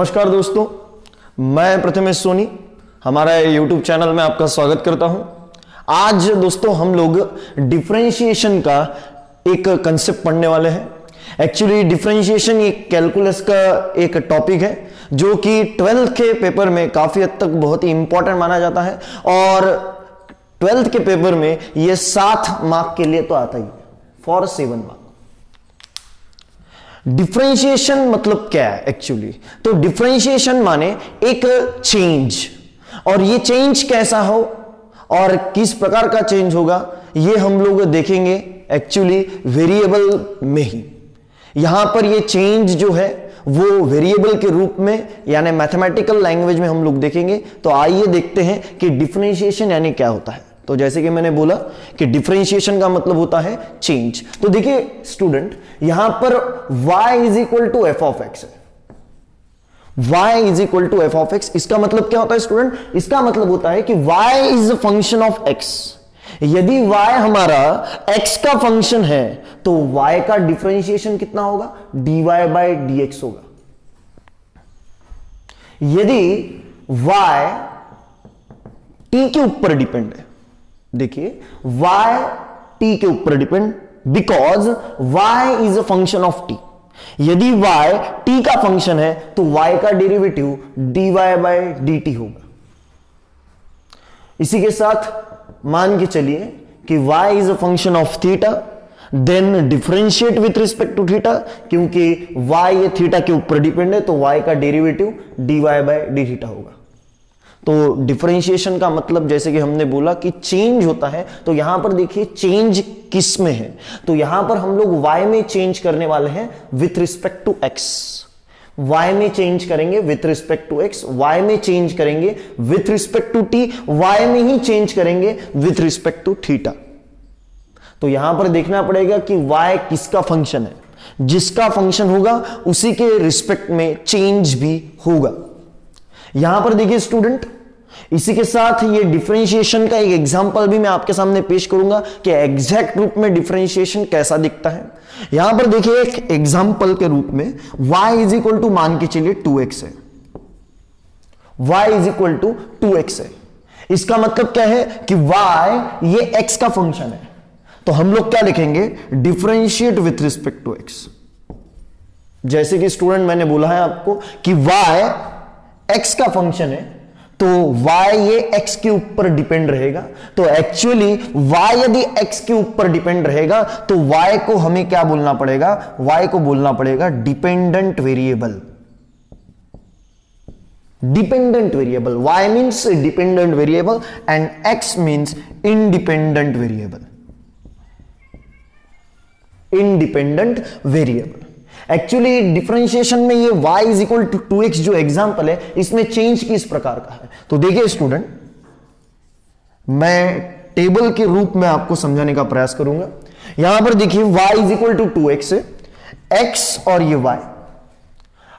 नमस्कार दोस्तों, मैं प्रथमेश सोनी, हमारा YouTube चैनल में आपका स्वागत करता हूँ। आज दोस्तों, हम लोग डिफ्रेंशिएशन का एक कंसेप्ट पढ़ने वाले हैं। एक्चुअली डिफरेंशिएशन एक कैलकुलस का एक टॉपिक है, जो कि ट्वेल्थ के पेपर में काफ़ी हद तक बहुत ही इंपॉर्टेंट माना जाता है, और ट्वेल्थ के पेपर में ये सात मार्क के लिए तो आता ही फॉर सेवन मार्क डिफ्रेंशिएशन मतलब क्या है एक्चुअली तो डिफ्रेंशिएशन माने एक चेंज और ये चेंज कैसा हो? और किस प्रकार का चेंज होगा? ये हम लोग देखेंगे एक्चुअली वेरिएबल में ही। यहाँ पर ये चेंज जो है, वो वेरिएबल के रूप में, यानी मैथमेटिकल लैंग्वेज में हम लोग देखेंगे। तो आइए देखते हैं कि डिफ्रेंशिएशन यानी क्या होता है। तो जैसे कि मैंने बोला कि डिफरेंशिएशन का मतलब होता है चेंज तो देखिए स्टूडेंट यहाँ पर y is equal to f of x y is equal to f of x इसका मतलब क्या होता है स्टूडेंट इसका मतलब होता है कि y is function of x. यदि y हमारा x का फ़ंक्शन है तो y का डिफरेंशिएशन कितना होगा? dy बाय डी होगा। यदि y t के ऊपर डिपेंड है देखिए y t के ऊपर depend because y is a function of t. यदि y t का फ़ंक्शन है तो y का डेरिवेटिव dy बाय डी होगा। इसी के साथ मान के चलिए कि y is a function of theta then differentiate with respect to theta क्योंकि y ये थीटा के ऊपर डिपेंड है तो y का derivative dy by d theta होगा। तो डिफरेंशिएशन का मतलब जैसे कि हमने बोला कि चेंज होता है तो यहाँ पर देखिए चेंज किसमें है? तो यहाँ पर हम लोग वाई में चेंज करने वाले हैं with respect to x y में चेंज करेंगे with respect to x, y में चेंज करेंगे with respect to t, y में ही चेंज करेंगे विथ रिस्पेक्ट टू थीटा तो यहाँ पर देखना पड़ेगा कि y किसका फ़ंक्शन है? जिसका फ़ंक्शन होगा, उसी के रिस्पेक्ट में चेंज भी होगा. यहाँ पर देखिए स्टूडेंट इसी के साथ ये डिफरेंशिएशन का एक एग्जांपल भी मैं आपके सामने पेश करूँगा कि एग्जैक्ट रूप में डिफरेंशिएशन कैसा दिखता है। यहाँ पर देखिए एक एग्जांपल के रूप में y इज़ इक्वल टू मान के चलिए 2x है। y is equal to two है। इसका मतलब क्या है कि y ये x का फ़ंक्शन है। तो हम लोग क्या लिखेंगे? Differentiate with respect to x जैसे कि स्टूडेंट मैंने बोला है आपको कि y x का फ़ंक्शन है तो y ये x के ऊपर डिपेंड रहेगा। तो एक्चुअली y यदि x के ऊपर डिपेंड रहेगा तो y को हमें क्या बोलना पड़ेगा? Y को बोलना पड़ेगा dependent variable dependent variable y means dependent variable and x means independent variable independent variable actually differentiation में ये y is equal to two x जो एग्ज़ाम्पल है, इसमें चेंज किस प्रकार का है? तो देखिए स्टूडेंट मैं टेबल के रूप में आपको समझाने का प्रयास करूँगा। यहाँ पर देखिए y is equal to two x x और ये y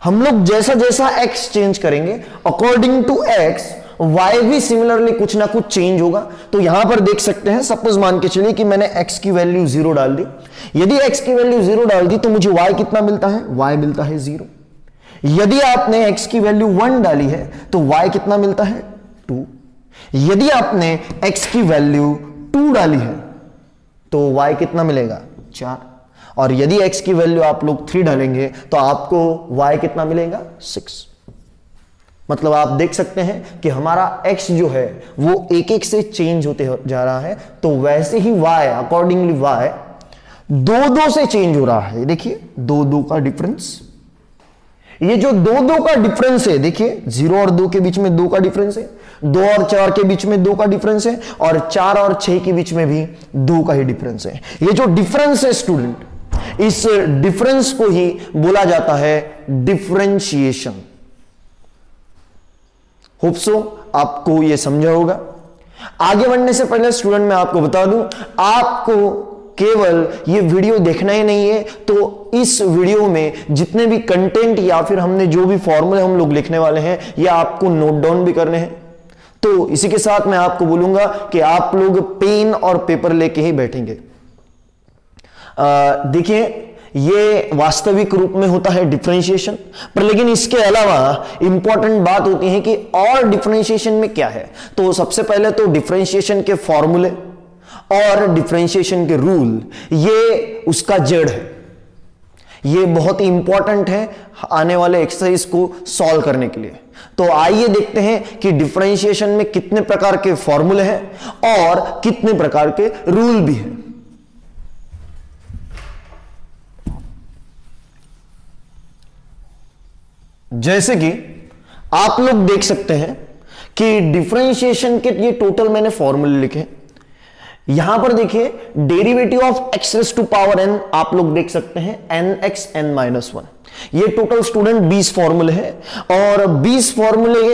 हम लोग जैसा जैसा x चेंज करेंगे अकॉर्डिंग टू x y भी सिमिलरली कुछ ना कुछ चेंज होगा। तो यहाँ पर देख सकते हैं सपोज़ मान के चलिए कि मैंने x की वैल्यू ज़ीरो डाल दी। यदि x की वैल्यू ज़ीरो डाल दी तो मुझे y कितना मिलता है? y मिलता है ज़ीरो यदि आपने x की वैल्यू वन डाली है तो y कितना मिलता है? टू यदि आपने x की वैल्यू टू डाली है तो y कितना मिलेगा? चार। और यदि x की वैल्यू आप लोग थ्री डालेंगे तो आपको y कितना मिलेगा? सिक्स मतलब आप देख सकते हैं कि हमारा x जो है, वो एक एक से चेंज होते जा रहा है। तो वैसे ही y अकॉर्डिंगली y दो दो से चेंज हो रहा है। देखिए दो दो का डिफरेंस ये जो दो दो का डिफरेंस है, देखिए ज़ीरो और दो के बीच में दो का डिफरेंस है, दो और चार के बीच में दो का डिफरेंस है, और चार और छह के बीच में भी दो का ही डिफरेंस है। ये जो डिफरेंस है स्टूडेंट इस डिफरेंस को ही बोला जाता है डिफरेंशिएशन होप सो आपको यह समझा होगा। आगे बढ़ने से पहले स्टूडेंट मैं आपको बता दूँ, आपको केवल ये वीडियो देखना ही नहीं है तो इस वीडियो में जितने भी कंटेंट या फिर हमने जो भी फॉर्मूले हम लोग लिखने वाले हैं, ये आपको नोट डाउन भी करने हैं। तो इसी के साथ मैं आपको बोलूँगा कि आप लोग पेन और पेपर लेके ही बैठेंगे। देखिए ये वास्तविक रूप में होता है डिफरेंशिएशन पर लेकिन इसके अलावा इंपॉर्टेंट बात होती है कि और डिफरेंशिएशन में क्या है? तो सबसे पहले तो डिफरेंशिएशन के फॉर्मूले और डिफरेंशिएशन के रूल ये उसका जड़ है। ये बहुत ही इंपॉर्टेंट है आने वाले एक्सरसाइज को सॉल्व करने के लिए। तो आइए देखते हैं कि डिफरेंशिएशन में कितने प्रकार के फॉर्मूले हैं और कितने प्रकार के रूल भी हैं। जैसे कि आप लोग देख सकते हैं कि डिफरेंशिएशन के ये टोटल मैंने फॉर्मूले लिखे यहाँ पर देखिए derivative of x to power n आप लोग देख सकते हैं n x n minus one ये टोटल स्टूडेंट 20 फॉर्मूले हैं और 20 फॉर्मूले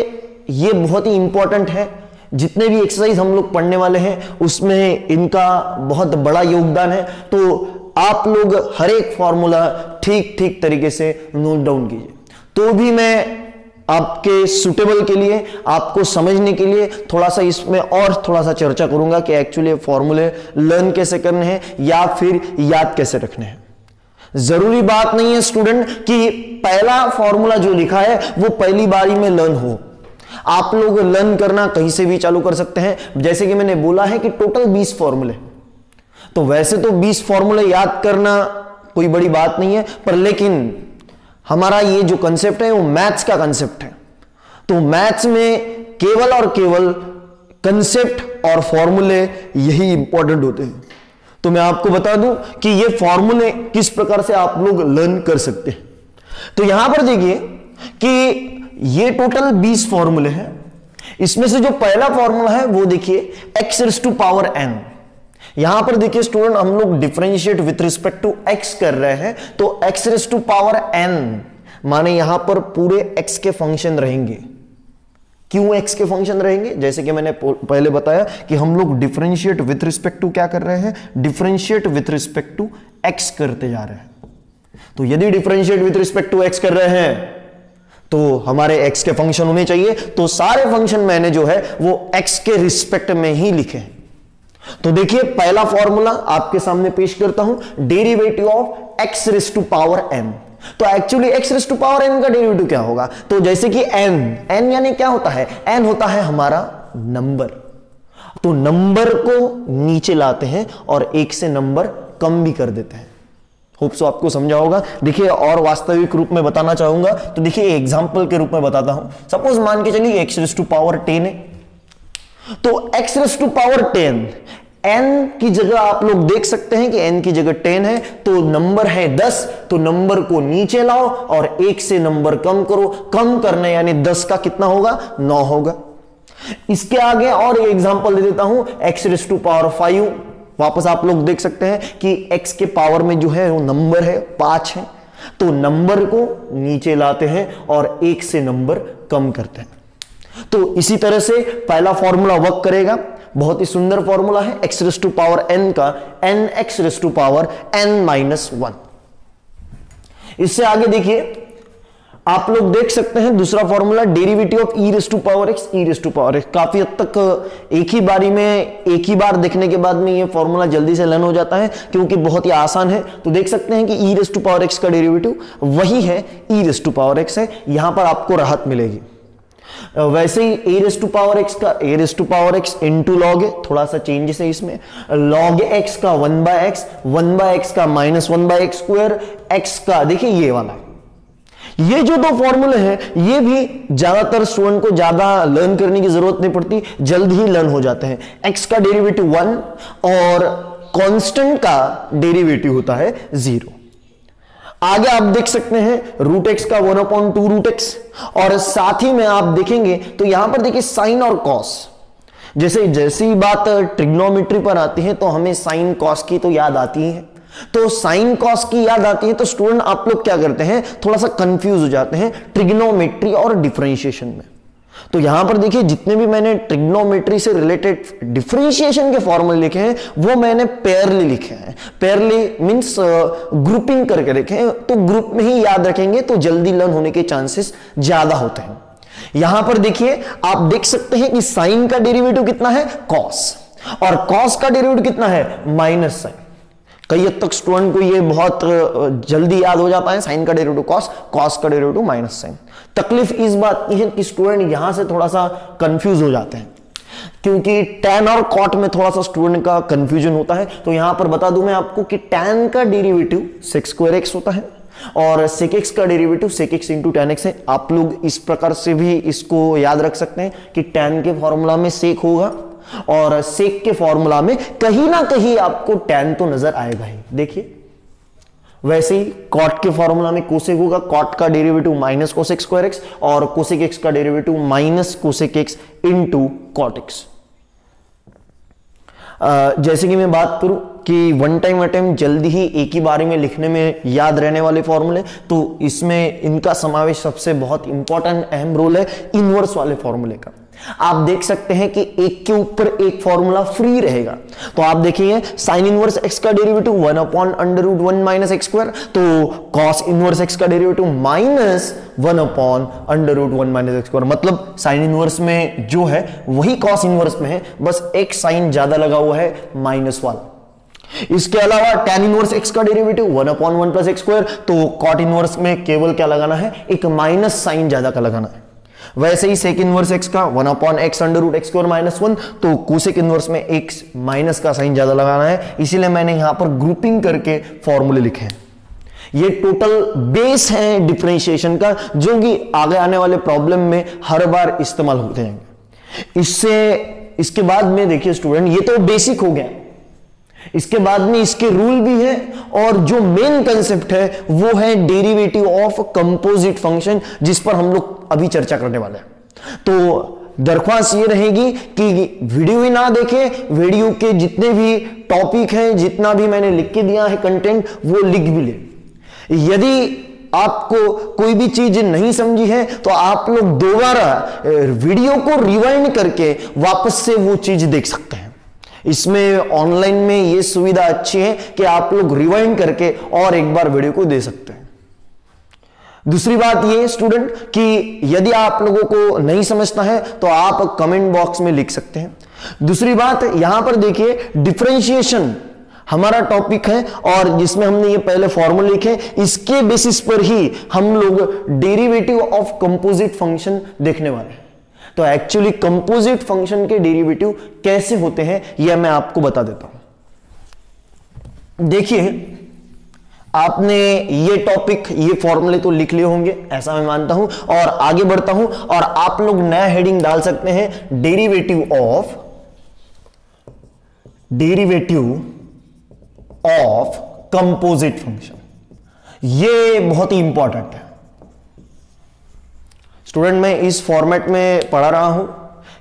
ये बहुत ही इंपॉर्टेंट है। जितने भी एक्सरसाइज हम लोग पढ़ने वाले हैं, उसमें इनका बहुत बड़ा योगदान है। तो आप लोग हर एक फॉर्मूला ठीक ठीक तरीके से नोट डाउन कीजिए। तो भी मैं आपके सुटेबल के लिए, आपको समझने के लिए थोड़ा सा इसमें और थोड़ा सा चर्चा करूँगा कि एक्चुअली फॉर्मूले लर्न कैसे करने हैं या फिर याद कैसे रखने हैं। ज़रूरी बात नहीं है स्टूडेंट कि पहला फॉर्मूला जो लिखा है, वो पहली बारी में लर्न हो। आप लोग लर्न करना कहीं से भी चालू कर सकते हैं। जैसे कि मैंने बोला है कि टोटल 20 फॉर्मूले तो वैसे तो 20 फॉर्मूले याद करना कोई बड़ी बात नहीं है, पर लेकिन हमारा ये जो कंसेप्ट है, वो मैथ्स का कंसेप्ट है। तो मैथ्स में केवल और केवल कंसेप्ट और फॉर्मूले यही इंपॉर्टेंट होते हैं। तो मैं आपको बता दूँ कि ये फॉर्मूले किस प्रकार से आप लोग लर्न कर सकते हैं। तो यहाँ पर देखिए कि ये टोटल 20 फॉर्मूले हैं। इसमें से जो पहला फॉर्मूला है, वो देखिए एक्स टू पावर एन यहाँ पर देखिए स्टूडेंट हम लोग differentiate with respect to x कर रहे हैं तो x raise to power n माने यहाँ पर पूरे एक्स के फ़ंक्शन रहेंगे। क्यों एक्स के फ़ंक्शन रहेंगे? जैसे कि मैंने पहले बताया कि हम लोग डिफ्रेंशिएट विथ रिस्पेक्ट टू क्या कर रहे हैं? Differentiate with respect to x करते जा रहे हैं। तो यदि differentiate with respect to x कर रहे हैं तो हमारे एक्स के फ़ंक्शन होने चाहिए। तो सारे फ़ंक्शन मैंने जो है, वो एक्स के रिस्पेक्ट में ही लिखे हैं। तो देखिए, पहला फॉर्मूला आपके सामने पेश करता हूँ derivative of x raise to power n तो actually x raise to power n का डेरिवेटिव क्या होगा? तो जैसे कि एन एन यानी क्या होता है? एन होता है हमारा नंबर तो नंबर को नीचे लाते हैं और एक से नंबर कम भी कर देते हैं। होप सो आपको समझा होगा। देखिए, और वास्तविक रूप में बताना चाहूँगा। तो देखिए एग्ज़ाम्पल के रूप में बताता हूँ। सपोज़ मान के चलिए x raise to power ten है। तो x raise to power ten n की जगह आप लोग देख सकते हैं कि एन की जगह टेन है तो नंबर है दस तो नंबर को नीचे लाओ और एक से नंबर कम करो। कम करने यानी दस का कितना होगा? नौ होगा। इसके आगे और एक एग्जांपल दे देता हूँ x raise to power five वापस आप लोग देख सकते हैं कि एक्स के पावर में जो है, वो नंबर है, पाँच है। तो नंबर को नीचे लाते हैं और एक से नंबर कम करते हैं। तो इसी तरह से पहला फॉर्मूला वर्क करेगा। बहुत ही सुंदर फॉर्मूला है। X raise to power n का। N x raise to power n minus one इससे आगे देखिए, आप लोग देख सकते हैं दूसरा formula derivative of e raise to power x e raise to power x काफ़ी हद तक एक ही बारी में, एक ही बार देखने के बाद में ये फॉर्मूला जल्दी से लर्न हो जाता है, क्योंकि बहुत ही आसान है। तो देख सकते हैं कि e raise to power x का डेरिवेटिव वही है e raise to power x है। यहाँ पर आपको राहत मिलेगी। वैसे ही a raise to power x का a raise to power x into log है थोड़ा सा चेंजेस है इसमें। लॉग एक्स का one by x one by x का minus one by x square x का, देखिए ये वाला है। ये जो दो फॉर्मूले हैं, ये भी ज़्यादातर स्टूडेंट को ज़्यादा लर्न करने की ज़रूरत नहीं पड़ती, जल्द ही लर्न हो जाते हैं। एक्स का डेरिवेटिव वन और कांस्टेंट का डेरिवेटिव होता है ज़ीरो आगे आप देख सकते हैं रूट एक्स का one upon two root x और साथ ही में आप देखेंगे तो यहाँ पर देखिए साइन और कॉस जैसे, जैसी बात ट्रिग्नोमेट्री पर आती है तो हमें साइन कॉस की तो याद आती है। तो साइन कॉस की याद आती है तो स्टूडेंट आप लोग क्या करते हैं, थोड़ा सा कंफ्यूज हो जाते हैं ट्रिग्नोमेट्री और डिफ्रेंशिएशन में। तो यहाँ पर देखिए, जितने भी मैंने ट्रिग्नोमेट्री से रिलेटेड डिफ्रेंशिएशन के फॉर्मूले लिखे हैं, वो मैंने पेयरली लिखे हैं। पेयरली मींस ग्रुपिंग करके लिखे हैं। तो ग्रुप में ही याद रखेंगे तो जल्दी लर्न होने के चांसेस ज़्यादा होते हैं। यहाँ पर देखिए, आप देख सकते हैं कि साइन का डेरिवेटिव कितना है? कॉस और कॉस का डेरिवेटिव कितना है? माइनस साइन कई हद तक स्टूडेंट को ये बहुत जल्दी याद हो जाता है साइन का डेरिवेटिव कॉस कॉस का डेरिवेटिव माइनस साइन तकलीफ़ इस बात की है कि स्टूडेंट यहाँ से थोड़ा सा कंफ्यूज हो जाते हैं। क्योंकि टैन और कॉट में थोड़ा सा स्टूडेंट का कंफ्यूजन होता है। तो यहाँ पर बता दूँ मैं आपको कि टैन का डेरिवेटिव सिक्स स्क्वायर एक्स होता है और सेक एक्स का derivative sec x into tan x है। आप लोग इस प्रकार से भी इसको याद रख सकते हैं कि टैन के फॉर्मूला में सेक होगा। और सेक के फॉर्मूला में कहीं ना कहीं आपको टैन तो नज़र आएगा ही। देखिए, वैसे ही कॉट के फॉर्मूला में कोसेक होगा कॉट का derivative minus cosec square x और कोसेक एक्स का derivative minus cosec x into cot x जैसे कि मैं बात करूँ कि वन टाइम अटेम जल्दी ही एक ही बारे में लिखने में याद रहने वाले फॉर्मूले तो इसमें इनका समावेश सबसे बहुत इंपॉर्टेंट अहम रोल है इनवर्स वाले फॉर्मूले का। आप देख सकते हैं कि एक के ऊपर एक फॉर्मूला फ्री रहेगा। तो आप देखिए साइन इनवर्स एक्स का derivative one upon under root one minus x square तो कॉस इनवर्स एक्स का derivative minus one upon under root one minus x square मतलब साइन इनवर्स में जो है, वही कॉस इनवर्स में है, बस एक साइन ज़्यादा लगा हुआ है माइनस वाला इसके अलावा टेन इनवर्स एक्स का derivative one upon one plus x square तो कॉट इनवर्स में केवल क्या लगाना है? एक माइनस साइन ज़्यादा का लगाना है। वैसे ही सेक इनवर्स एक्स का one upon x under root x square minus one तो कोसेक इनवर्स में एक्स माइनस का साइन ज़्यादा लगाना है। इसीलिए मैंने यहाँ पर ग्रुपिंग करके फॉर्मूले लिखे हैं। ये टोटल बेस है डिफ्रेंशिएशन का, जो कि आगे आने वाले प्रॉब्लम में हर बार इस्तेमाल होते हैं इससे, इसके बाद में देखिए स्टूडेंट ये तो बेसिक हो गया। इसके बाद में इसके रूल भी है और जो मेन कंसेप्ट है, वो है डेरिवेटिव ऑफ़ कंपोजिट फ़ंक्शन जिस पर हम लोग अभी चर्चा करने वाले हैं। तो दरख्वास्त ये रहेगी कि वीडियो ही ना देखें वीडियो के जितने भी टॉपिक हैं, जितना भी मैंने लिख के दिया है कंटेंट वो लिख भी ले। यदि आपको कोई भी चीज़ नहीं समझी है तो आप लोग दोबारा वीडियो को रिवाइंड करके वापस से वो चीज़ देख सकते हैं। इसमें ऑनलाइन में ये सुविधा अच्छी है कि आप लोग रिवाइंड करके और एक बार वीडियो को दे सकते हैं। दूसरी बात ये स्टूडेंट कि यदि आप लोगों को नहीं समझता है तो आप कमेंट बॉक्स में लिख सकते हैं। दूसरी बात, यहाँ पर देखिए डिफ्रेंशिएशन हमारा टॉपिक है और जिसमें हमने ये पहले फॉर्मूले लिखे, इसके बेसिस पर ही हम लोग डेरिवेटिव ऑफ़ कंपोजिट फ़ंक्शन देखने वाले हैं। तो एक्चुअली कंपोजिट फ़ंक्शन के डेरिवेटिव कैसे होते हैं, यह मैं आपको बता देता हूँ। देखिए, आपने ये टॉपिक ये फॉर्मूले तो लिख लिए होंगे, ऐसा मैं मानता हूँ, और आगे बढ़ता हूँ, और आप लोग नया हेडिंग डाल सकते हैं derivative of derivative of composite function ये बहुत ही इंपॉर्टेंट है। स्टूडेंट मैं इस फॉर्मेट में पढ़ा रहा हूँ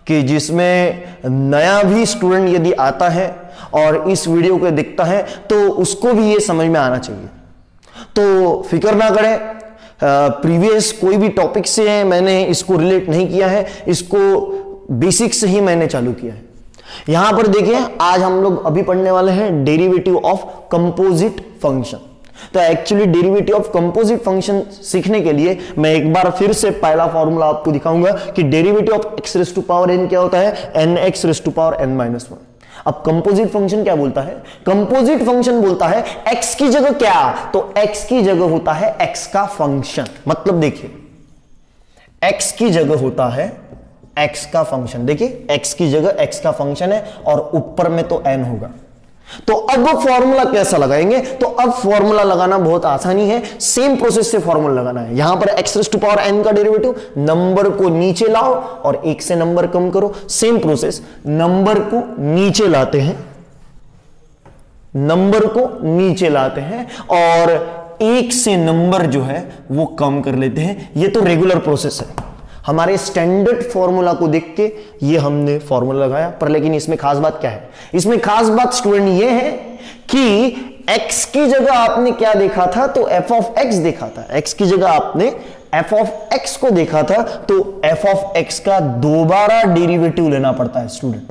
कि जिसमें नया भी स्टूडेंट यदि आता है और इस वीडियो को दिखता है तो उसको भी ये समझ में आना चाहिए। तो फ़िक्र ना करें प्रीवियस कोई भी टॉपिक से मैंने इसको रिलेट नहीं किया है, इसको बेसिक से ही मैंने चालू किया है। यहाँ पर देखिए, आज हम लोग अभी पढ़ने वाले हैं डेरिवेटिव ऑफ़ कंपोजिट फ़ंक्शन तो actually derivative of composite function सीखने के लिए मैं एक बार फिर से पहला फॉर्मूला आपको दिखाऊँगा कि derivative of x raise to power n क्या होता है? N x raise to power n minus one अब कंपोजिट फ़ंक्शन क्या बोलता है? कंपोजिट फ़ंक्शन बोलता है एक्स की जगह क्या? तो एक्स की जगह होता है एक्स का फ़ंक्शन मतलब देखिए एक्स की जगह होता है एक्स का फ़ंक्शन देखिए एक्स की जगह एक्स का फ़ंक्शन है और ऊपर में तो एन होगा। तो अब फॉर्मूला कैसा लगाएँगे? तो अब फॉर्मूला लगाना बहुत आसानी है। सेम प्रोसेस से फॉर्मूला लगाना है। यहाँ पर एक्स टू पावर एन का डेरिवेटिव नंबर को नीचे लाओ और एक से नंबर कम करो। सेम प्रोसेस नंबर को नीचे लाते हैं। नंबर को नीचे लाते हैं और एक से नंबर जो है, वो कम कर लेते हैं। ये तो रेगुलर प्रोसेस है। हमारे स्टैंडर्ड फॉर्मूला को देख के ये हमने फॉर्मूला लगाया। पर लेकिन इसमें खास बात क्या है? इसमें खास बात स्टूडेंट ये है कि x की जगह आपने क्या देखा था? तो f ऑफ़ x देखा था। x की जगह आपने f ऑफ़ x को देखा था। तो f ऑफ़ x का दोबारा डेरिवेटिव लेना पड़ता है स्टूडेंट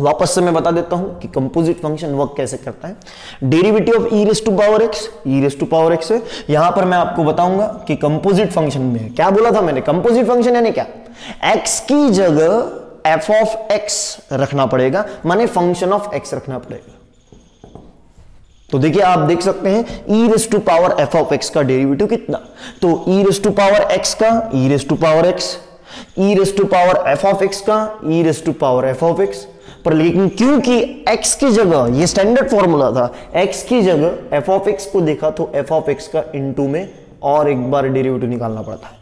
वापस से मैं बता देता हूँ कि कंपोजिट फ़ंक्शन वर्क कैसे करता है। Derivative of e raise to power x e raise to power x है यहाँ पर मैं आपको बताऊँगा कि कंपोजिट फ़ंक्शन में क्या बोला था मैंने। कंपोजिट फ़ंक्शन यानी क्या? एक्स की जगह एफ़ ऑफ़ एक्स रखना पड़ेगा, माने फ़ंक्शन ऑफ़ एक्स रखना पड़ेगा। तो देखिए आप देख सकते हैं e raise to power f of x का डेरिवेटिव कितना? तो e raise to power x का e raise to power x e raise to power f of x का e raise to power f of x पर लेकिन क्योंकि x की जगह ये स्टैंडर्ड फॉर्मूला था, x की जगह एफ़ ऑफ़ एक्स को देखा तो एफ़ ऑफ़ एक्स का इनटू में और एक बार डेरिवेटिव निकालना पड़ता है।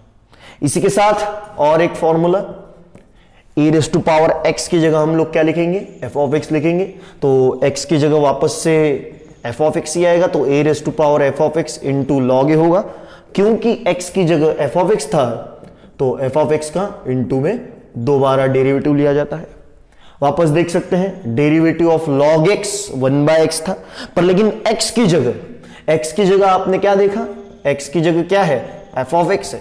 इसी के साथ और एक formula e raise to power x की जगह हम लोग क्या लिखेंगे? F ऑफ़ x लिखेंगे। तो x की जगह वापस से एफ़ ऑफ़ एक्स ही आएगा तो e raise to power f of x into log होगा। क्योंकि x की जगह एफ़ ऑफ़ एक्स था तो एफ़ ऑफ़ एक्स का इंटू में दोबारा डेरिवेटिव लिया जाता है। वापस देख सकते हैं। Derivative of log x one by x था। पर लेकिन एक्स की जगह एक्स की जगह आपने क्या देखा? एक्स की जगह क्या है? एफ़ ऑफ़ एक्स है।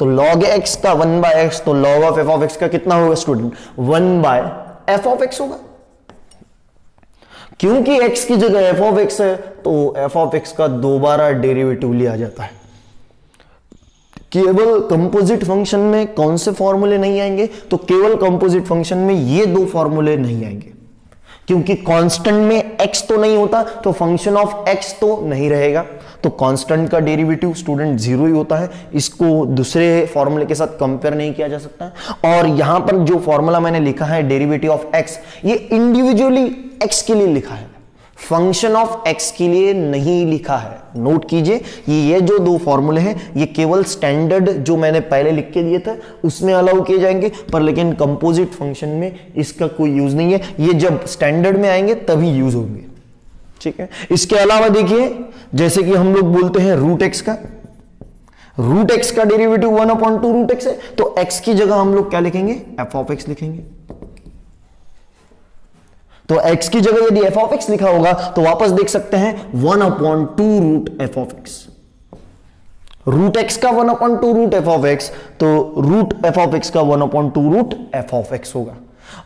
तो लॉग एक्स का वन बाय एक्स तो log of f of x का कितना होगा student one by f of x होगा। क्योंकि एक्स की जगह एफ़ ऑफ़ एक्स है तो एफ़ ऑफ़ एक्स का दोबारा डेरिवेटिव लिया जाता है। केवल कंपोजिट फ़ंक्शन में कौन से फॉर्मूले नहीं आएँगे? तो केवल कंपोजिट फ़ंक्शन में ये दो फॉर्मूले नहीं आएँगे। क्योंकि कांस्टेंट में x तो नहीं होता तो फ़ंक्शन ऑफ़ x तो नहीं रहेगा। तो कांस्टेंट का डेरिवेटिव स्टूडेंट ज़ीरो ही होता है। इसको दूसरे फॉर्मूले के साथ कंपेयर नहीं किया जा सकता। और यहाँ पर जो फॉर्मूला मैंने लिखा है डेरिवेटिव ऑफ़ x, ये इंडिविजुअली x के लिए लिखा है। फ़ंक्शन ऑफ़ एक्स के लिए नहीं लिखा है। नोट कीजिए, ये ये जो दो फॉर्मूले हैं, ये केवल स्टैंडर्ड जो मैंने पहले लिख के दिए थे, उसमें अलाउ किए जाएँगे, पर लेकिन कंपोजिट फ़ंक्शन में इसका कोई यूज़ नहीं है। ये जब स्टैंडर्ड में आएँगे, तभी यूज़ होंगे। ठीक है? इसके अलावा देखिए, जैसे कि हम लोग बोलते हैं रूट एक्स का। रूट एक्स का derivative one upon two root x है तो एक्स की जगह हम लोग क्या लिखेंगे? एफ़ ऑफ़ एक्स लिखेंगे। तो x की जगह यदि एफ़ ऑफ़ एक्स लिखा होगा तो वापस देख सकते हैं one upon two root f of x root x का one upon two root f of x तो रूट एफ़ ऑफ़ एक्स का one upon two root f of x होगा।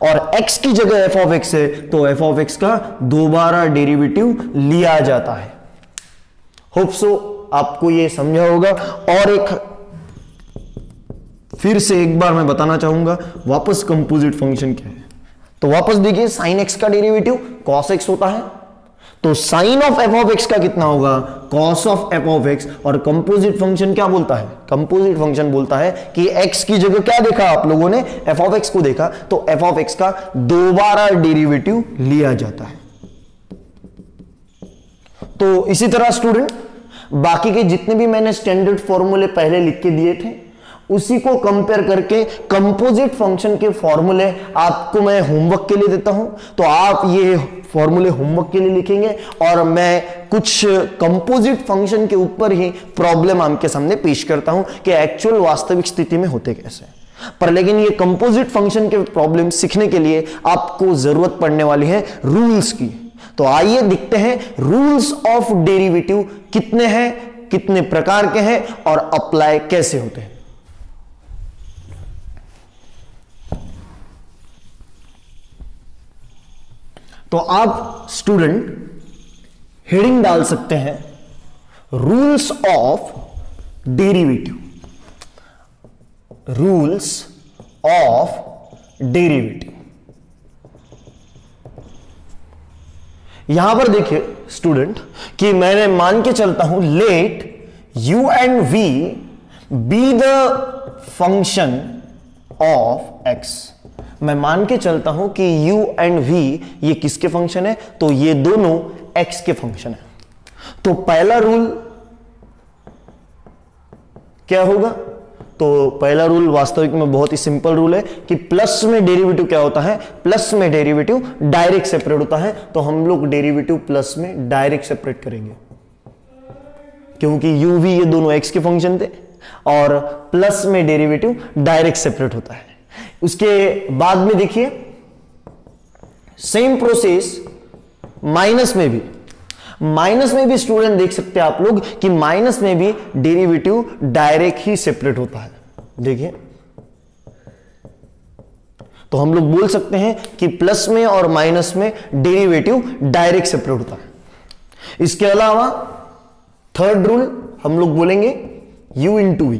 और x की जगह एफ़ ऑफ़ एक्स है तो f of x का दोबारा डेरिवेटिव लिया जाता है। होप सो आपको यह समझा होगा। और एक फिर से एक बार मैं बताना चाहूँगा, वापस कंपोजिट फ़ंक्शन क्या है? तो वापस देखिए साइन एक्स का डेरिवेटिव कॉस एक्स होता है। तो sine of f of x का कितना होगा? Cos of f of x और कंपोजिट फ़ंक्शन क्या बोलता है? कंपोजिट फ़ंक्शन बोलता है कि एक्स की जगह क्या देखा आप लोगों ने? एफ़ ऑफ़ एक्स को देखा तो एफ़ ऑफ़ एक्स का दोबारा डेरिवेटिव लिया जाता है। तो इसी तरह स्टूडेंट बाकी के जितने भी मैंने स्टैंडर्ड फॉर्मूले पहले लिख के दिए थे उसी को कंपेयर करके कंपोजिट फ़ंक्शन के फॉर्मूले आपको मैं होमवर्क के लिए देता हूँ। तो आप ये फॉर्मूले होमवर्क के लिए लिखेंगे और मैं कुछ कंपोजिट फ़ंक्शन के ऊपर ही प्रॉब्लम आपके सामने पेश करता हूँ कि एक्चुअल वास्तविक स्थिति में होते कैसे पर लेकिन ये कंपोजिट फ़ंक्शन के प्रॉब्लम सीखने के लिए आपको ज़रूरत पड़ने वाली है रूल्स की। तो आइए दिखते हैं रूल्स ऑफ़ डेरिवेटिव कितने हैं, कितने प्रकार के हैं और अप्लाई कैसे होते हैं। तो आप स्टूडेंट हेडिंग डाल सकते हैं rules of derivative rules of derivative यहाँ पर देखिए स्टूडेंट कि मैंने मान के चलता हूँ let u and v be the function of x मैं मान के चलता हूँ कि u एंड v ये किसके फ़ंक्शन है? तो ये दोनों x के फ़ंक्शन है। तो पहला रूल क्या होगा? तो पहला रूल वास्तविक में बहुत ही सिंपल रूल है कि प्लस में डेरिवेटिव क्या होता है? प्लस में डेरिवेटिव डायरेक्ट सेपरेट होता है। तो हम लोग डेरिवेटिव प्लस में डायरेक्ट सेपरेट करेंगे। क्योंकि u v ये दोनों x के फ़ंक्शन थे। और प्लस में डेरिवेटिव डायरेक्ट सेपरेट होता है। उसके बाद में देखिए सेम प्रोसेस माइनस में भी। माइनस में भी स्टूडेंट देख सकते हैं आप लोग कि माइनस में भी डेरिवेटिव डायरेक्ट ही सेपरेट होता है। देखिए। तो हम लोग बोल सकते हैं कि प्लस में और माइनस में डेरिवेटिव डायरेक्ट सेपरेट होता है। इसके अलावा थर्ड रूल हम लोग बोलेंगे u इंटू वी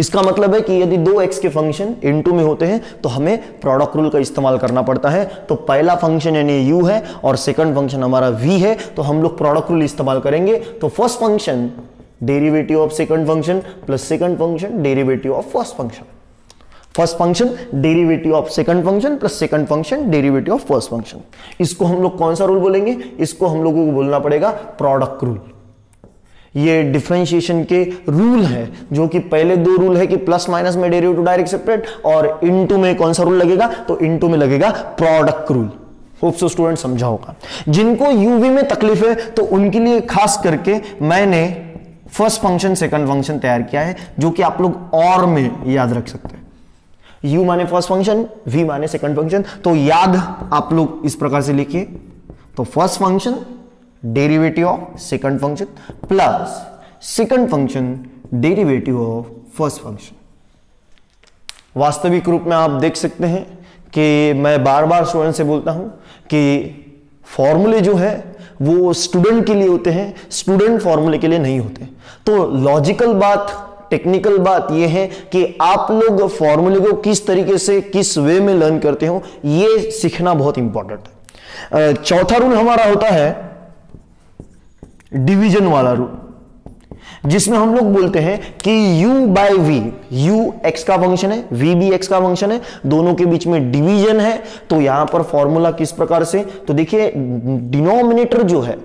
इसका मतलब है कि यदि दो एक्स के फ़ंक्शन इनटू में होते हैं तो हमें प्रोडक्ट रूल का इस्तेमाल करना पड़ता है। तो पहला फ़ंक्शन यानी यू है और सेकंड फ़ंक्शन हमारा वी है तो हम लोग प्रोडक्ट रूल इस्तेमाल करेंगे। तो first function derivative of second function plus second function derivative of first function first function derivative of second function plus second function derivative of first function इसको हम लोग कौन सा रूल बोलेंगे? इसको हम लोगों को बोलना पड़ेगा प्रोडक्ट रूल ये डिफरेंशिएशन के रूल है, जो कि पहले दो रूल है कि प्लस माइनस में डेरिवेटिव डायरेक्ट सेपरेट और इनटू में कौन सा रूल लगेगा? तो इनटू में लगेगा product rule hope so student समझा होगा। जिनको यूवी में तकलीफ़ है तो उनके लिए खास करके मैंने फ़र्स्ट फ़ंक्शन सेकंड फ़ंक्शन तैयार किया है, जो कि आप लोग और में याद रख सकते हैं। यू माने फ़र्स्ट फ़ंक्शन वी माने सेकंड फ़ंक्शन तो याद आप लोग इस प्रकार से लिखिए। तो first function derivative of second function plus second function derivative of first function. वास्तविक रूप में आप देख सकते हैं कि मैं बार बार स्टूडेंट से बोलता हूँ कि फॉर्मूले जो है, वो स्टूडेंट के लिए होते हैं, स्टूडेंट फॉर्मूले के लिए नहीं होते। तो लॉजिकल बात, टेक्निकल बात यह है कि आप लोग फॉर्मूले को किस तरीके से, किस वे में लर्न करते हो यह सीखना बहुत इंपॉर्टेंट है। चौथा रूल हमारा होता है डिवीज़न वाला रूल, जिसमें हम लोग बोलते हैं कि u by v u x का फ़ंक्शन है, v भी x का फ़ंक्शन है, दोनों के बीच में डिवीज़न है तो यहाँ पर फॉर्मूला किस प्रकार से तो देखिए डिनोमिनेटर जो है,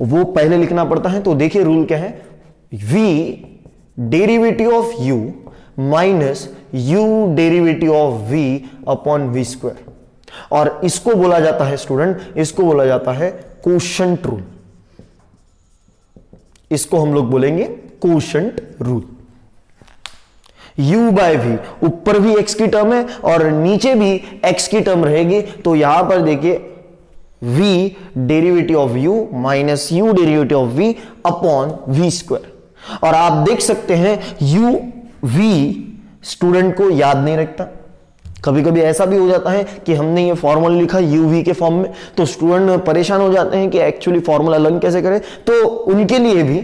वो पहले लिखना पड़ता है तो देखिए रूल क्या है, v derivative of u minus u derivative of v upon v square और इसको बोला जाता है स्टूडेंट इसको बोला जाता है क्वेश्चन रूल इसको हम लोग बोलेंगे quotient rule u by v ऊपर भी x की टर्म है और नीचे भी x की टर्म रहेगी तो यहाँ पर देखिए, v derivative of u minus u derivative of v upon v square और आप देख सकते हैं, u, v स्टूडेंट को याद नहीं रखता। कभी कभी ऐसा भी हो जाता है कि हमने ये फॉर्मूला लिखा यू वी के फॉर्म में तो स्टूडेंट परेशान हो जाते हैं कि एक्चुअली फॉर्मूला लर्न कैसे करें? तो उनके लिए भी,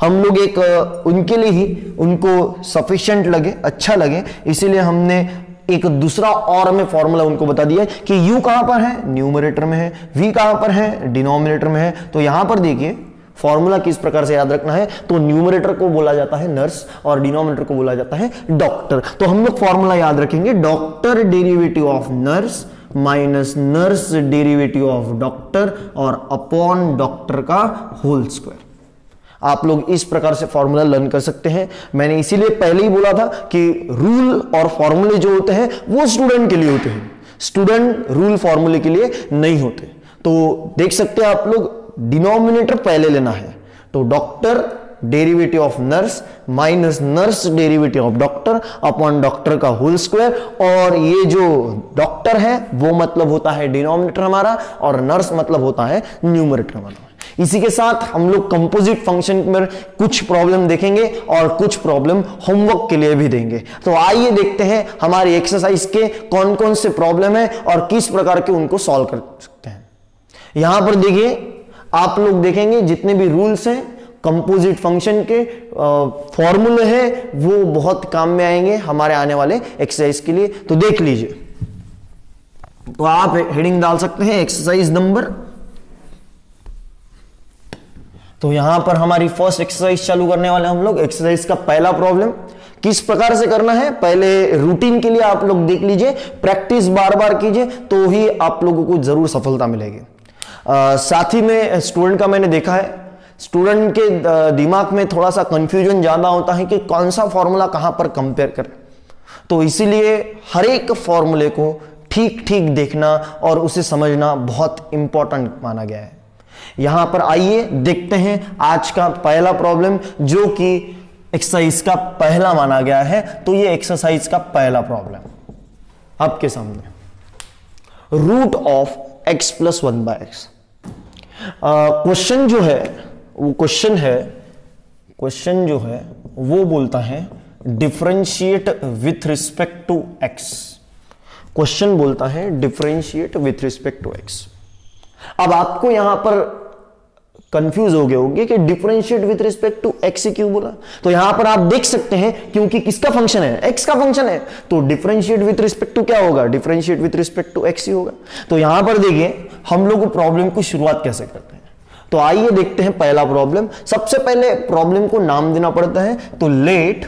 हम लोग एक, उनके लिए ही उनको सफिशियंट लगे अच्छा लगे, इसीलिए हमने एक दूसरा और में फॉर्मूला उनको बता दिया कि यू कहाँ पर है? न्यूमरेटर में है वी कहाँ पर है? डिनोमिनेटर में है। तो यहाँ पर देखिए फॉर्मूला किस प्रकार से याद रखना है? तो न्यूमरेटर को बोला जाता है नर्स और डिनोमिनेटर को बोला जाता है डॉक्टर तो हम लोग फॉर्मूला याद रखेंगे doctor derivative of nurse minus nurse derivative of doctor और अपॉन डॉक्टर का होल स्क्वायर आप लोग इस प्रकार से फॉर्मूला लर्न कर सकते हैं। मैंने इसीलिए पहले ही बोला था कि रूल और फॉर्मूले जो होते हैं, वो स्टूडेंट के लिए होते हैं। स्टूडेंट रूल फॉर्मूले के लिए नहीं होते। तो देख सकते हैं आप लोग डिनोमिनेटर पहले लेना है। तो doctor derivative of nurse minus nurse derivative of doctor upon doctor का होल स्क्वायर। और ये जो डॉक्टर है, वो मतलब होता है डिनोमिनेटर हमारा और नर्स मतलब होता है न्यूमरेटर हमारा। इसी के साथ हम लोग कंपोजिट फ़ंक्शन में कुछ प्रॉब्लम देखेंगे और कुछ प्रॉब्लम होमवर्क के लिए भी देंगे। तो आइए देखते हैं हमारी एक्सरसाइज के कौन कौन से प्रॉब्लम है और किस प्रकार के उनको सॉल्व कर सकते हैं। यहाँ पर देखिए आप लोग देखेंगे जितने भी रूल्स हैं कंपोजिट फ़ंक्शन के फॉर्मूले हैं, वो बहुत काम में आएँगे हमारे आने वाले एक्सरसाइज के लिए। तो देख लीजिए। तो आप हेडिंग डाल सकते हैं एक्सरसाइज नंबर तो यहाँ पर हमारी फ़र्स्ट एक्सरसाइज चालू करने वाले हम लोग। एक्सरसाइज का पहला प्रॉब्लम किस प्रकार से करना है? पहले रूटीन के लिए आप लोग देख लीजिए। प्रैक्टिस बार बार कीजिए तो ही आप लोगों को ज़रूर सफलता मिलेगी। साथ ही में स्टूडेंट का मैंने देखा है स्टूडेंट के दिमाग में थोड़ा सा कंफ्यूजन ज़्यादा होता है कि कौन सा फॉर्मूला कहाँ पर कंपेयर करें। तो इसीलिए हर एक फॉर्मूले को ठीक ठीक देखना और उसे समझना बहुत इंपॉर्टेंट माना गया है। यहाँ पर आइए, देखते हैं आज का पहला प्रॉब्लम जो कि एक्सरसाइज का पहला माना गया है। तो ये एक्सरसाइज का पहला प्रॉब्लम आपके सामने। Root of x plus one by x question जो है, वो क्वेश्चन है क्वेश्चन जो है, वो बोलता है differentiate with respect to x question बोलता है differentiate with respect to x अब आपको यहाँ पर कंफ्यूज हो गए होंगे कि differentiate with respect to x क्यों बोला? तो यहाँ पर आप देख सकते हैं क्योंकि किसका फ़ंक्शन है? एक्स का फ़ंक्शन है। तो डिफरेंशिएट विथ रिस्पेक्ट टू क्या होगा? Differentiate with respect to x ही होगा। तो यहाँ पर देखिए, हम लोग प्रॉब्लम की शुरुआत कैसे करते हैं? तो आइए देखते हैं पहला प्रॉब्लम सबसे पहले प्रॉब्लम को नाम देना पड़ता है। तो let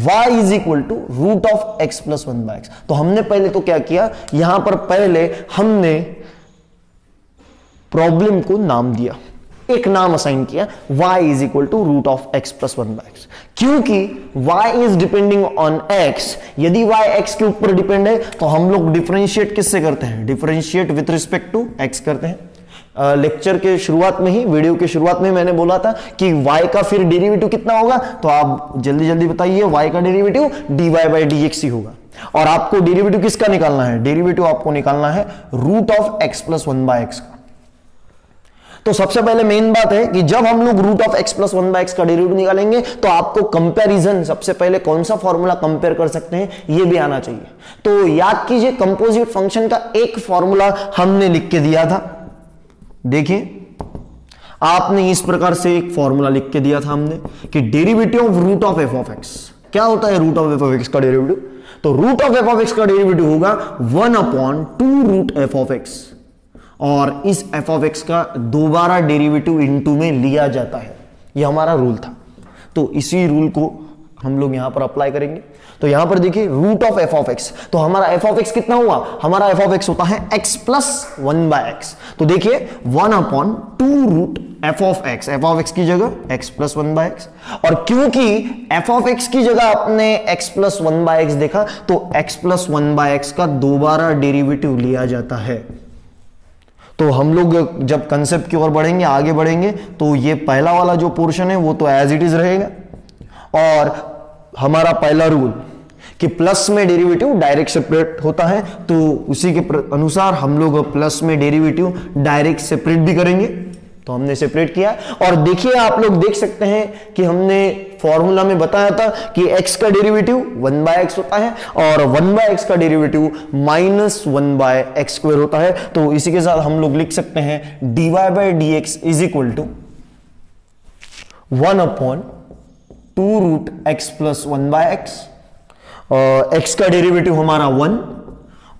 y is equal to root of x plus one by x तो हमने पहले तो क्या किया? यहाँ पर पहले हमने प्रॉब्लम को नाम दिया। एक नाम असाइन किया, y is equal to root of x plus one by x क्योंकि y is depending on x, यदि y x के ऊपर डिपेंड है तो हम लोग डिफरेंशिएट किससे करते हैं? Differentiate with respect to x करते हैं। लेक्चर के शुरुआत में ही वीडियो के शुरुआत में मैंने बोला था कि y का फिर डेरिवेटिव कितना होगा? तो आप जल्दी जल्दी बताइए, y का डेरिवेटिव dy बाई डी ही होगा। और आपको डेरिवेटिव किसका निकालना है? डेरिवेटिव आपको निकालना है root of x plus one by x का। तो सबसे पहले मेन बात है कि जब हम लोग root of x plus one by x का डेरिवेटिव निकालेंगे तो आपको कंपैरिजन सबसे पहले कौन सा फॉर्मूला कंपेयर कर सकते हैं, ये भी आना चाहिए। तो याद कीजिए कंपोजिट फ़ंक्शन का एक फॉर्मूला हमने लिख के दिया था। देखिए, आपने इस प्रकार से एक फॉर्मूला लिख के दिया था हमने कि derivative of root of f of x क्या होता है root of f of x का डेरिवेटिव तो root of f of x का डेरिवेटिव होगा one upon two root f of x और इस एफ़ ऑफ़ एक्स का दोबारा डेरिवेटिव इनटू में लिया जाता है। यह हमारा रूल था। तो इसी रूल को हम लोग यहाँ पर अप्लाई करेंगे। तो यहाँ पर देखिए root of f of x तो हमारा एफ़ ऑफ़ एक्स कितना हुआ? हमारा एफ़ ऑफ़ एक्स होता है x plus one by x तो देखिए one upon two root f of x f of x की जगह x plus one by x और क्योंकि एफ़ ऑफ़ एक्स की जगह आपने x plus one by x देखा तो x plus one by x का दोबारा डेरिवेटिव लिया जाता है। तो हम लोग जब कंसेप्ट की ओर बढ़ेंगे, आगे बढ़ेंगे तो ये पहला वाला जो पोर्शन है, वो तो एज इट इज़ रहेगा। और हमारा पहला रूल कि प्लस में डेरिवेटिव डायरेक्ट सेपरेट होता है तो उसी के अनुसार हम लोग प्लस में डेरिवेटिव डायरेक्ट सेपरेट भी करेंगे। तो हमने सेपरेट किया। और देखिए, आप लोग देख सकते हैं कि हमने फॉर्मूला में बताया था कि x का डेरिवेटिव वन बाय एक्स होता है और वन बाय एक्स का derivative minus one by x square होता है। तो इसी के साथ हम लोग लिख सकते हैं dy by d x is equal to one upon two root x plus one by x x का डेरिवेटिव हमारा वन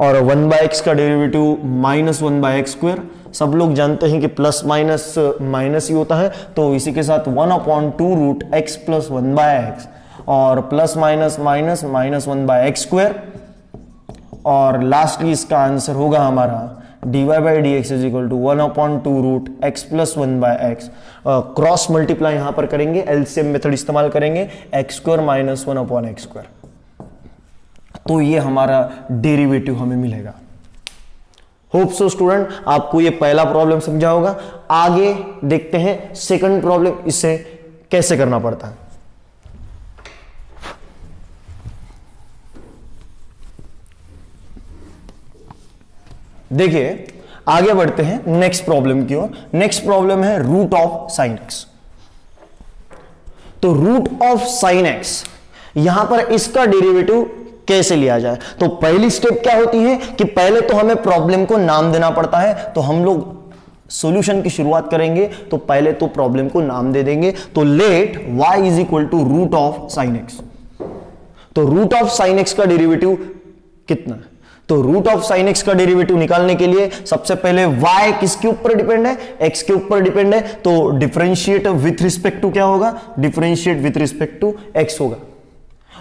और वन बाय एक्स का derivative minus one by x square सब लोग जानते हैं कि प्लस माइनस माइनस ही होता है तो इसी के साथ one upon two root x plus one by x और plus minus minus minus one by x square और लास्टली इसका आंसर होगा हमारा dy by d x is equal to one upon two root x plus one by x cross multiply यहाँ पर करेंगे LCM method इस्तेमाल करेंगे x square minus one upon x square तो ये हमारा डेरिवेटिव हमें मिलेगा। होप सो स्टूडेंट आपको ये पहला प्रॉब्लम समझा होगा। आगे देखते हैं सेकंड प्रॉब्लम इससे कैसे करना पड़ता है। देखिए, आगे बढ़ते हैं नेक्स्ट प्रॉब्लम की ओर। नेक्स्ट प्रॉब्लम है रूट ऑफ़ साइन एक्स तो रूट ऑफ़ साइन एक्स यहाँ पर इसका डेरिवेटिव कैसे लिया जाए? तो पहली स्टेप क्या होती है कि पहले तो हमें प्रॉब्लम को नाम देना पड़ता है तो हम लोग सॉल्यूशन की शुरुआत करेंगे तो पहले तो प्रॉब्लम को नाम दे देंगे तो let y is equal to root of sine x तो रूट ऑफ़ साइन एक्स का डेरिवेटिव कितना? है तो रूट ऑफ़ साइन एक्स का डेरिवेटिव निकालने के लिए सबसे पहले y किसके ऊपर डिपेंड है? x के ऊपर डिपेंड है तो डिफरेंशिएट विथ रिस्पेक्ट टू क्या होगा? Differentiate with respect to x होगा।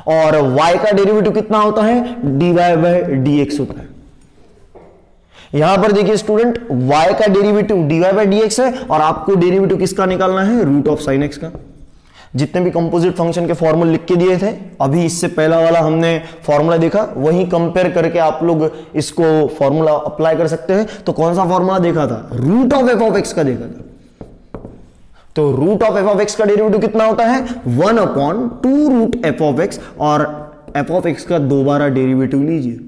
और y का डेरिवेटिव कितना होता है? D y by d x होता है। यहाँ पर देखिए स्टूडेंट y का derivative d y by d x है और आपको डेरिवेटिव किसका निकालना है? रूट ऑफ़ साइन एक्स का। जितने भी कंपोजिट फ़ंक्शन के फॉर्मूल लिख के दिए थे, अभी इससे पहला वाला हमने फॉर्मूला देखा, वही कंपेयर करके आप लोग इसको फॉर्मूला अप्लाई कर सकते हैं। तो कौन सा फॉर्मूला देखा था? Root of f of x का देखा था। तो root of f of x का डेरिवेटिव कितना होता है? One upon two root f of x और एफ़ ऑफ़ एक्स का दोबारा डेरिवेटिव लीजिए।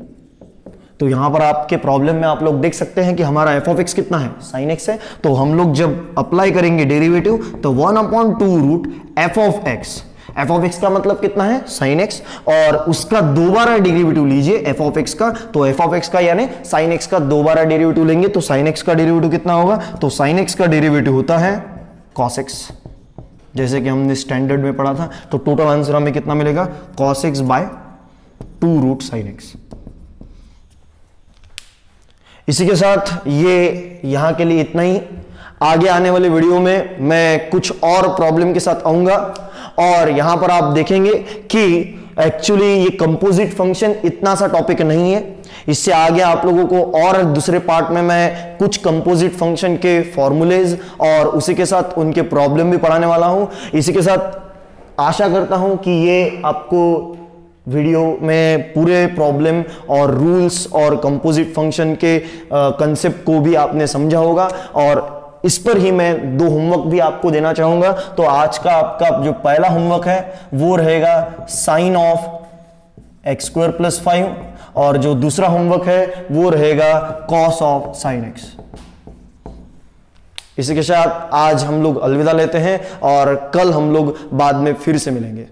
तो यहाँ पर आपके प्रॉब्लम में आप लोग देख सकते हैं कि हमारा एफ़ ऑफ़ एक्स कितना है? साइन एक्स है। तो हम लोग जब अप्लाई करेंगे डेरिवेटिव तो one upon two root f of x f of x का मतलब कितना है? साइन एक्स और उसका दोबारा डेरिवेटिव लीजिए एफ़ ऑफ़ एक्स का। तो एफ़ ऑफ़ एक्स का यानी साइन एक्स का दोबारा डेरिवेटिव लेंगे तो साइन एक्स का डेरिवेटिव कितना होगा? तो साइन एक्स का डेरिवेटिव होता है कॉस एक्स जैसे कि हमने स्टैंडर्ड में पढ़ा था तो टोटल आंसर हमें कितना मिलेगा? Cos x by two root sine x इसी के साथ ये यहाँ के लिए इतना ही। आगे आने वाले वीडियो में मैं कुछ और प्रॉब्लम के साथ आऊँगा, और यहाँ पर आप देखेंगे कि एक्चुअली ये कंपोजिट फ़ंक्शन इतना सा टॉपिक नहीं है। इससे आगे आप लोगों को और दूसरे पार्ट में मैं कुछ कंपोजिट फ़ंक्शन के फॉर्मूलेज और उसी के साथ उनके प्रॉब्लम भी पढ़ाने वाला हूँ। इसी के साथ आशा करता हूँ कि ये आपको वीडियो में पूरे प्रॉब्लम और रूल्स और कंपोजिट फ़ंक्शन के कंसेप्ट को भी आपने समझा होगा और इस पर ही मैं दो होमवर्क भी आपको देना चाहूँगा। तो आज का आपका जो पहला होमवर्क है, वो रहेगा sine of x square plus five और जो दूसरा होमवर्क है, वो रहेगा कॉस ऑफ़ साइन एक्स इसी के साथ आज हम लोग अलविदा लेते हैं और कल हम लोग बाद में फिर से मिलेंगे।